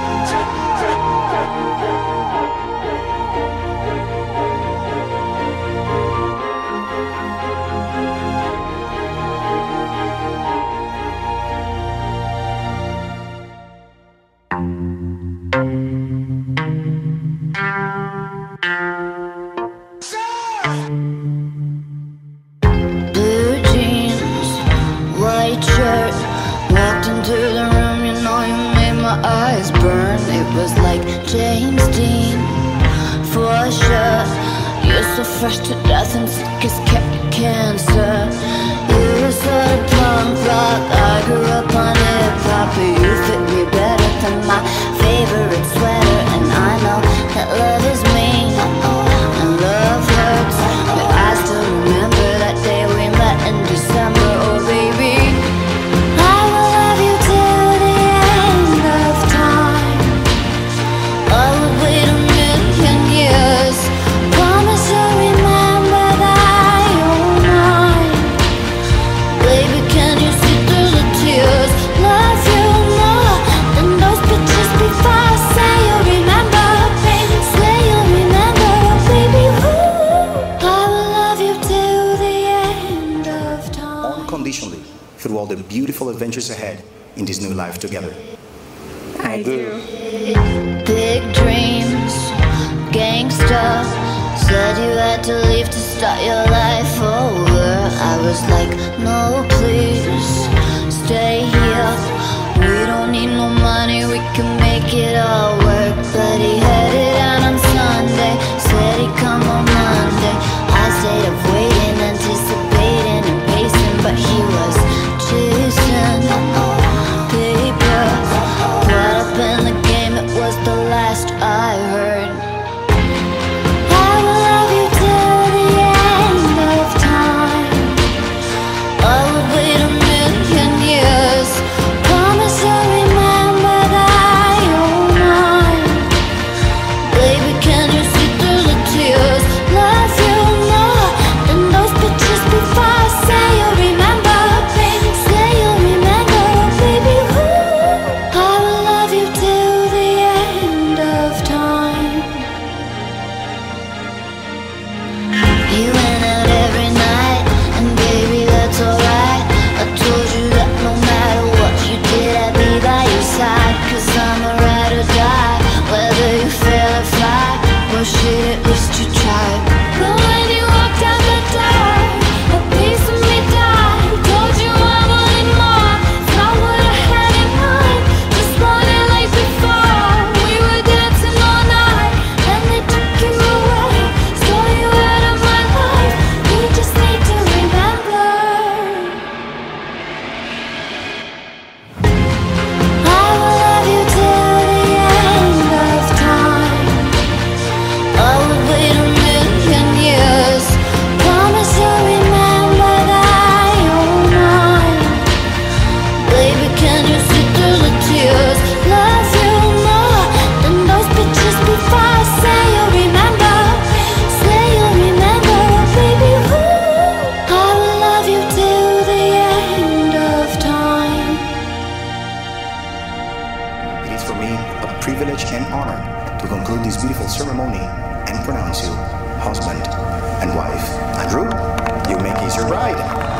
Yeah! so fresh to death and sick as cancer. unconditionally through all the beautiful adventures ahead in this new life together. I do. Big dreams, gangsta. Said you had to leave to start your life over. I was like, no, please. you to conclude this beautiful ceremony and pronounce you husband and wife. Andrew, you may kiss your bride.